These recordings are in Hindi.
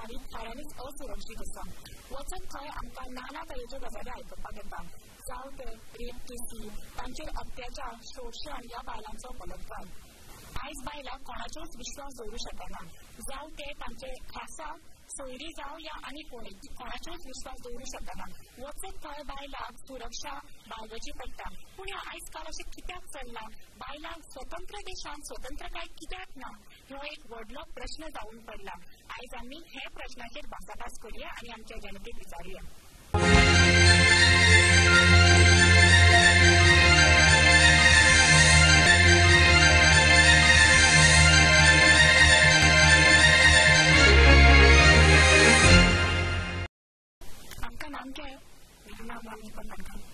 आमची नारी असुरक्षीत आसा वचत थंय आमकां नाना तरेच्यो गजाली आयकुपाक येता जावं ते रेप केसी तांचेर अत्याचार शोशण ह्या बायलांचो बलात्कार आयज बायलां कोणाचेच विश्वास दवरूं शकना जावं ते तांचे खासा सोयरी जावं या आनी कोणी कोणाचेच विश्वास दवरूं शकना वचत थंय बायलांक सुरक्षा बाळगची पडटा पूण आयज काल अशें कित्याक चल्लां बायलांक स्वतंत्र देशांत स्वतंत्रताय कित्याक ना हो एक व्हडलो प्रश्न जावन पडला आयज आमी हे प्रश्नाचेर भासाभास करुया आनी आमच्या विचारुया क्या है।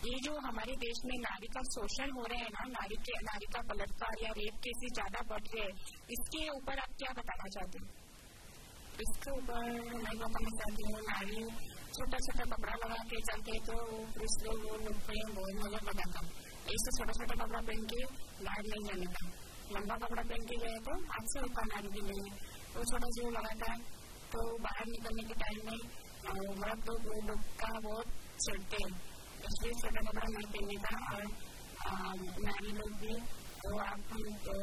ये जो हमारे देश में नारी का शोषण हो रहे हैं ना, नारी के, नारी का बलात्कार या रेप केसेस ज़्यादा बढ़ रहे हैं, इसके ऊपर आप क्या बताना चाहते हैं? इसके ऊपर मैं बताना चाहती हूँ नारी छोटा छोटा कपड़ा लगा के चलते तो पुरुष लोग वो लोग पे बहुत नज़र लगाता ऐसे छोटा छोटा कपड़ा पहन के बाहर नहीं जाने का लंबा कपड़ा पहन के गए तो अच्छे ऊपर नारी के लिए वो छोटा जो लगाता है तो बाहर निकलने के टाइम में मर्द लोग वो लोग का बहुत चलते हैं इसलिए छोटा कपड़ा नहीं पहनने का और नारी लोग भी तो आप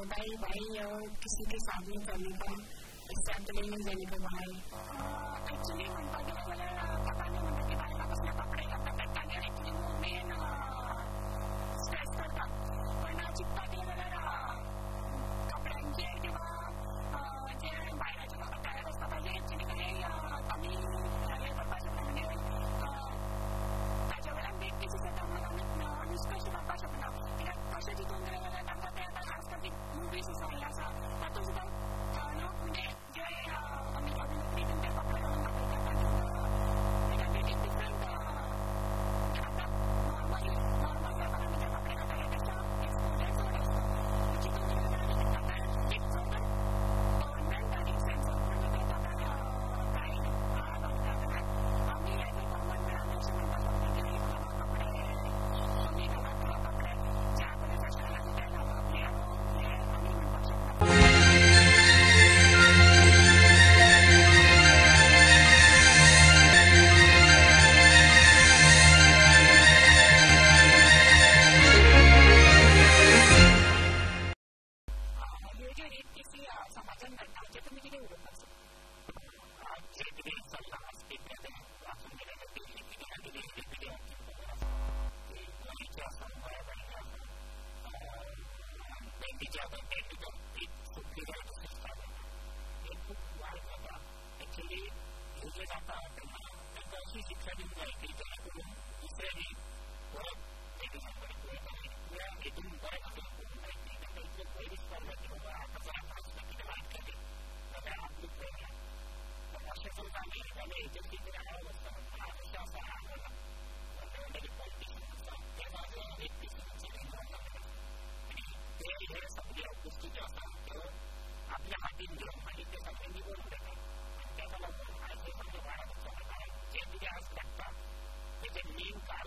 भाई भाई और किसी के साथ नहीं करने का siblings dari rumah. Actually, magpapagawa wala na paano mo nagtibay tapos napapray ang patagkanya at yung moment stress na pa or dijalankan dengan segera diselesaikan. Itu keluarga apa? Jadi ini apa? Karena teknologi jika dimiliki dalam istri, buat jadi sampai dua kali dua itu baik untuk memiliki dan itu boleh sampai dua atau berapa seperti dalam kali. Maka aku punya. Termasuk kami kami itu tidak harus harus siapa harus. Maka dari politik, kita harus politik. 这些同学不是经常有，那边还比你多，还介绍很多女朋友来。介绍到我，还是介绍过来的。介绍过来，这些人家是干啥？这些名牌。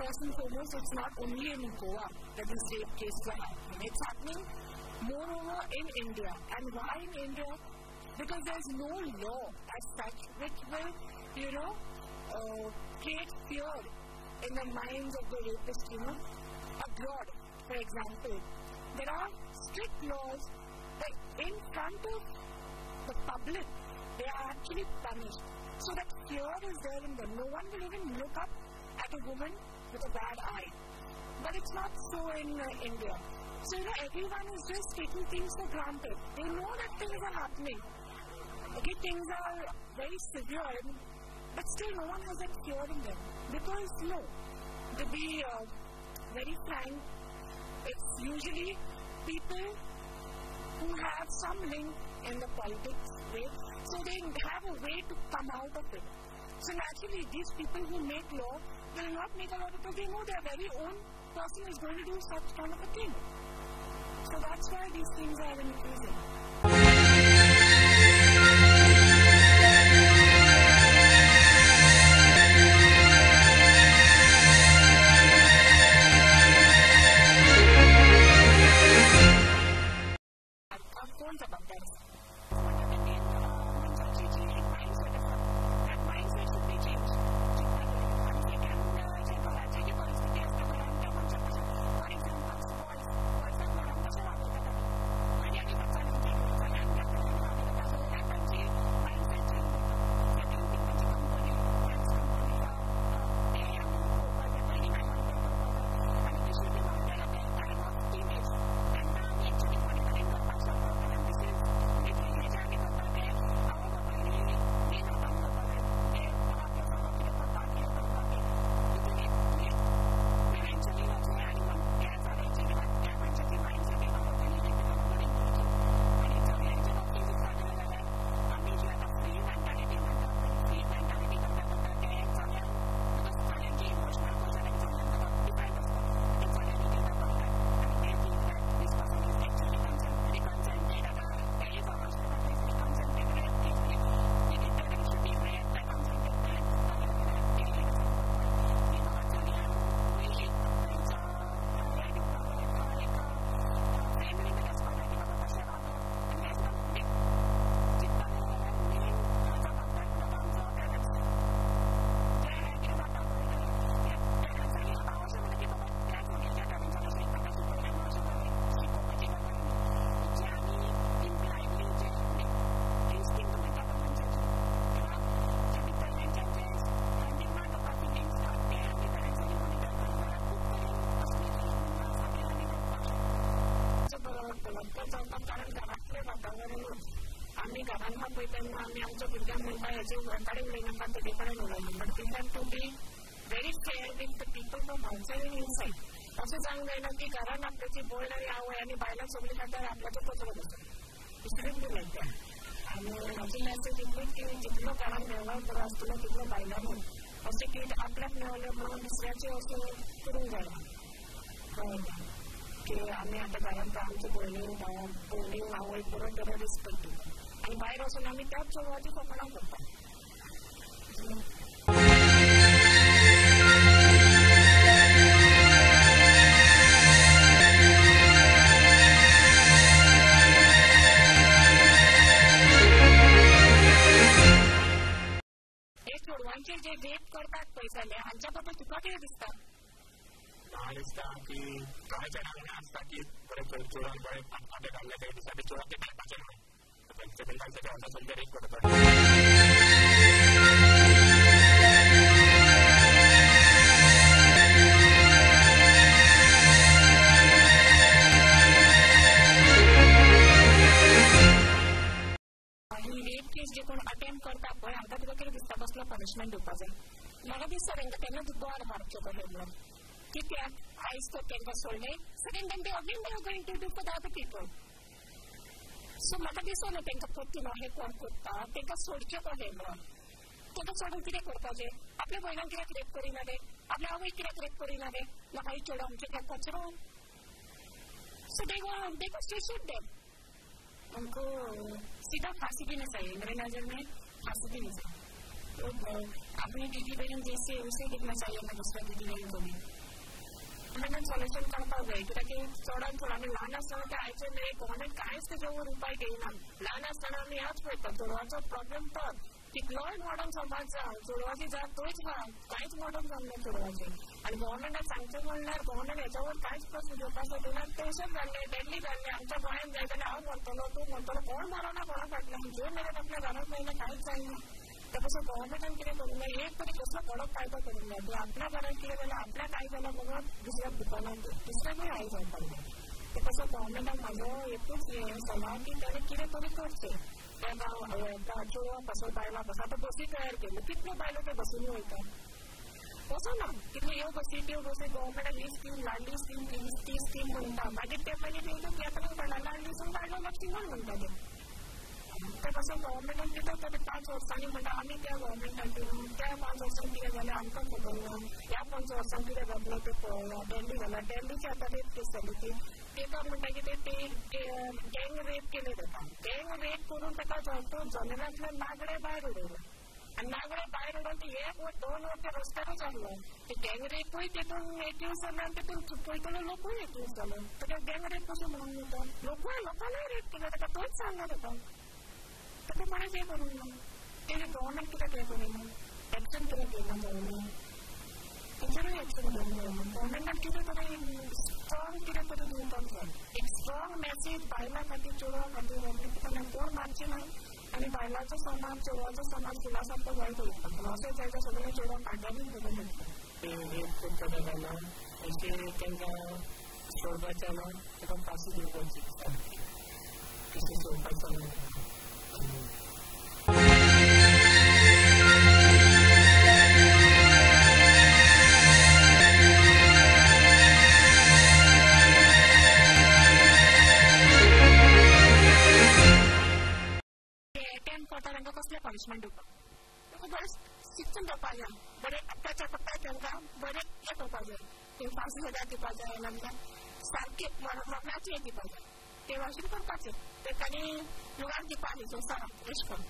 First and foremost, it's not only in Goa that this rape cases are happening. It's happening moreover in India. And why in India? Because there's no law as such which will, you know, uh, create fear in the minds of the rapist, you know, abroad, for example. There are strict laws that in front of the public, they are actually punished. So that fear is there in them. No one will even look up at a woman with a bad eye. But it's not so in uh, India. So, you know, everyone is just taking things for granted. They know that things are happening. Okay, things are very severe, but still no one has that fear in them. Because, no, to be uh, very frank, it's usually people who have some link in the politics way, so they have a way to come out of it. So naturally, these people who make law will not make a law because they know their very own person is going to do such kind of a thing. So that's why these things are increasing. आम्ही घरांना पळयतना आम्ही आमच्या भुरग्यांक म्हणटा हेजे घराकडे उलयनाका तेजे कडेन उलयना but we have to be very fair with the people from outside inside असं सांगूंक जायना की घरान आपल्याची आनी आवय आनी बायलां सगळीं खातात आपल्याचो कचरो दुसरेच बी लायक आनी म्हाजी मॅसेज इतलीच की जितलो घरान वेव्हार बरो आसतलो तितलो बायलांनी अशें की आपल्याक मेळलें म्हणून दुसऱ्याचें असो करूंक जायना कळ्ळें की आमी आतां घरांत आमचे भयणी भयणी आवय बरो बरो रिस्पेक्ट दिता al virus, la mitad solo ha dijo para. केस जे कोण करता पळय आमकां तुका कितें पनिशमेंट दिवपा जाय म्हाका दिसता तांकां तेन्ना गोड मारचो आयज तो तांकां सेकेंड पीपल सो म्हाका दिसना तांकां पत्ती हे कोण करता तांकां सोडचें कशें म्हणून रेप करिना रे आपल्या आवयक कित्याक रेप करिना रे चेडो आमचे कचरो सो दे उनको सीधा फांसी देना चाहिए, मेरे नज़र में फांसी देनी चाहिए। तो अपनी दीदी बहन जैसे उसे देखना चाहिए मैं दूसरा दीदी बहन को भी। गव्हर्नमेंट सॉल्युशन करपाक जाय कित्याक की चडांत चड आमी ल्हान आसतना ते तो कितलोय मॉडर्न समाज मॉडर्न आनी गव्हर्नमेंटाक सांगचें म्हणल्यार गव्हर्नमेंट हेच्यावर कांयच प्रश्न घेवपाक सोदिना तशेंच जाल्लें डेल्ली जाल्लें आमच्या गोंयांत जाय जाल्यार हांव मरतलो तूं मरतलो कोण मरोना कोणा फाटल्यान जे मेरेन आपल्या घरांत मेरेन कांयच जायना एक तरी कसलो कडक कायदो करूंक तूं आपल्या घरांत कितें जाल्यार आपल्या काय जाल्यार ते हें बसींनी वयता वचना कितल्यो ह्यो बसी त्यो बसी गव्हर्नमेंटान ही स्कीम लाडली स्कीम ती स्कीम म्हणटा मागीर ते मागीर येयल्यो येतना पडला लाडली सून बायलो लक्ष्मीण म्हणटा ते ते कसं गव्हर्मेंटान कितें तरी पाँच वर्सांनी म्हणटा आमी त्या गव्हर्मेंटान त्या पाँच वर्सांनी कितें जालें आमकां खबर ना ह्या पाँच वर्सांनी कितें जातलें तें पळोवना डेल्ली जाल्यार डेल्लीची आतां रेप केस जाली ती ताका रेप केले ताका गँग रेप करून ताका उडयले आनी नागडे भायर उडोवन एक वर दोन वर ते रस्त्यारूच आहलो ते गँग रेपूय तितून एक्यूज जाले आनी तितून पळयतलो लोकूय एक्यूज जालो ताका गँग रेप कशें म्हणून येता लोकूय लोकांनाय रेप केले ताका तोच सांगला ताका tapi mana dia corona ini government kita kayak corona action kita kayak corona Injury action corona government kita tadi strong kita tadi diuntungkan एक strong message बायला खातीर चेडवा खातीर गव्हर्मेंट कितें कोण मानचे ना आनी बायलाचो समाज चेडवाचो समाज फुला सारको जाय करपाक अशें जाय ते सगळे चेडवा काड्यानूच बघून म्हणटा ते खूब कडेन जालां अशें तांकां सोडपाचें ना ताका फाशी दिवपाची सोडपाचें कसले cendapayam dari baca-baca dengkam dari itu pada yang pasti ada di yang namanya sakit marah-marah nanti di pada itu kan pasti tekani luar di pada susah respon.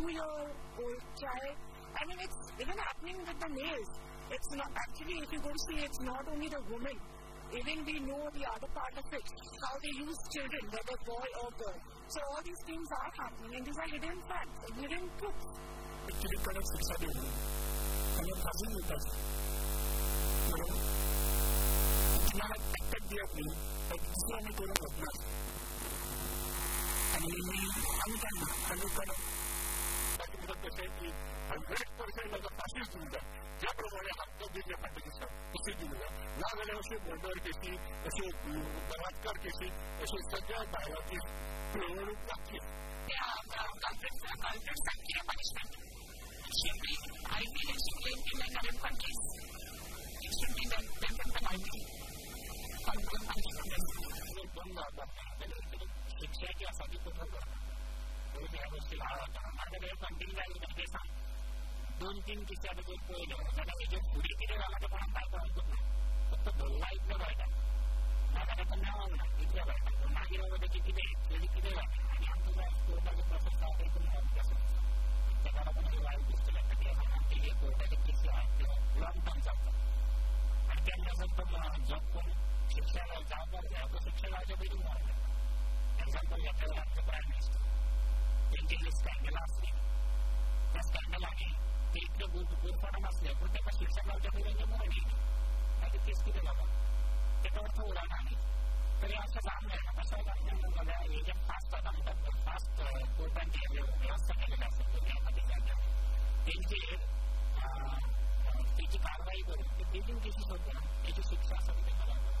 two-year-old child. I mean, it's even happening with the males. It's not actually, if you go see, it's not only the woman. Even we know the other part of it, how they use children, whether boy or girl. So all these things are happening, and these are hidden facts, hidden truths. Actually, correct शिक्षा देनी हमें फांसी मिलता है तुम्हारा टक्कर दिया अपनी और दूसरा ने कोई घटना आणि आम्ही त्यांना अनुकरण कसे की हंड्रेड पर्सेंट लोक फाशीच दिवतात ज्याप्रमाणे हक्क दिले पाहिजे तसे ना मैंने उसे मर्डर किसी उसे बलात्कार केसी असे सगळ्या बायलाची प्रवणूक लागते should be, I feel it should be implemented in other countries. It should be done, done from the 90s. शिक्षणासाठी कुठं करतो या गोष्टीला माझ्याकडे कंटिन्यू झाली म्हणजे सांग दोन तीन किस्से ते ते किंवा लॉंग टर्म पण जॉब करून शिक्षणाला जबाबदार आहे तर शिक्षणाच्या बिल्डिंग मारतात एक्झाम्पल मिनिस्टर त्यांची स्कॅन्डल असली त्या स्कॅन्डल आहे ते इतके गुरफाडा नसले पण त्याला शिक्षणाच्या बिल्डिंग मोडली नाही ते केस किती झालं त्याच्यावर तो उडाला नाही तरी असं काम नाही ना कसं मला हे जे फास्ट आता म्हणतात फास्ट कोर्टांची व्यवस्था केलेली असते दुनियामध्ये जागा त्यांची त्याची कारवाई करून ते बिल्डिंग केसेस होते त्याची शिक्षा असते मला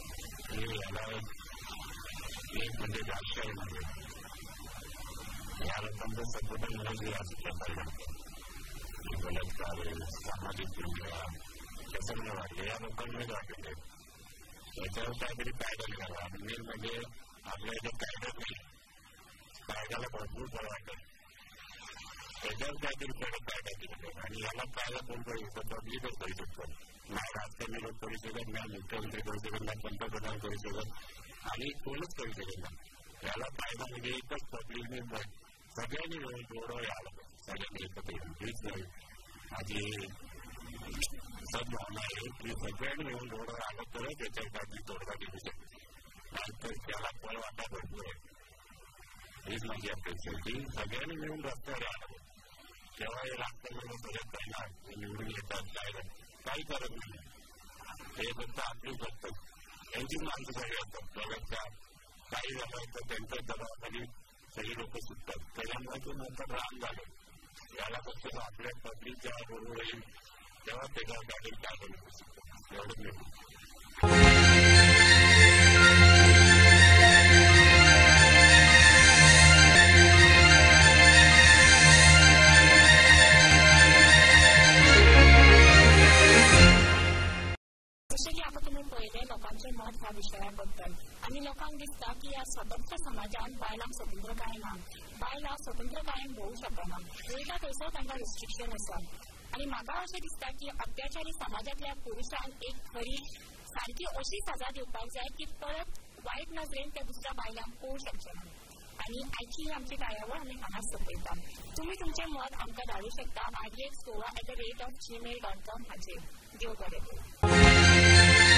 स्वतंत्र कितें एक म्हणजे राजकारण म्हणजे या लोकांचं सपोर्ट म्हणजे असं प्रकार बलात्कार सामाजिक दुनिया हे सगळं वाटले या लोकांमध्ये वाटले याच्यावर काहीतरी कायदा आणि मेन म्हणजे आपल्या इथे कायदा नाही कायद्याला भरपूर फळ वाटत त्याच्यावर काहीतरी कडक कायदा केलेला आणि याला कायदा कोण करू शकतो पब्लिकच करू शकतो नाही राजकारणी लोक करू शकत नाही मुख्यमंत्री करू शकत नाही पंतप्रधान करू शकत आणि कोणच करू शकत नाही याला फायदा म्हणजे एकच पब्लिक सगळ्यांनी मिळून थोडं याला सगळ्यांनी एकत्र येऊन हीच नाही माझी सद्भावना आहे की सगळ्यांनी मिळून थोडं आलं तरच त्याच्यावर काहीतरी तोडगा निघू शकते नाहीतर त्याला फळ वाटा भरपूर आहे हीच माझी अपेक्षा की सगळ्यांनी मिळून रस्त्यावर आलं तेव्हा हे राजकारणाला सगळ्यात करणार निवडून येतात काय काही करत नाही. हे फक्त आपली फक्त त्यांचीच माणसं सगळे असतात. बघायच्या काही झालं तर त्यांच्या दबावाखाली सगळी लोक सुटतात. त्याच्यामुळे ते नंतर राम झालं. याला फक्त आपल्या पत्नी जेव्हा बरोबर येईल तेव्हा त्याच्या गाडी काय करू? शकतो एवढंच नाही. ह्या विशयाबद्दल आणि लोकांक दिसता की ह्या स्वतंत्र समाजात बायलांक स्वतंत्र कांय बायलां स्वतंत्र कायम होऊ शकना उलटा थंयसर तांकां रिस्ट्रिक्शन आसा आणि म्हाका अशें दिसता की अत्याचारी समाजातल्या पुरुषांक एक खरी सारकी अशी सजा दिवपाक जाय की परत वायट नजरेन त्या दुसऱ्या बायलांक पळोवंक शकचे आनी आणि आयची ही आमची कार्यावळ आमी हांगाच सोंपयता तुमी तुमचें मत आमकां धाडूं शकता. मागीर Goa at the rate of Gmail dot com हाचेर देव बरें